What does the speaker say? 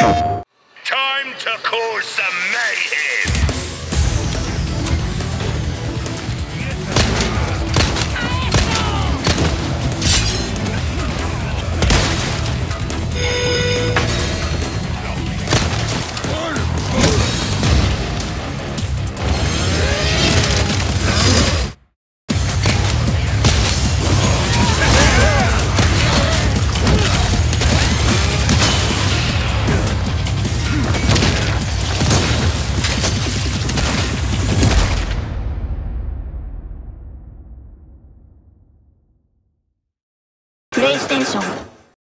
Time to cause some mayhem! PlayStation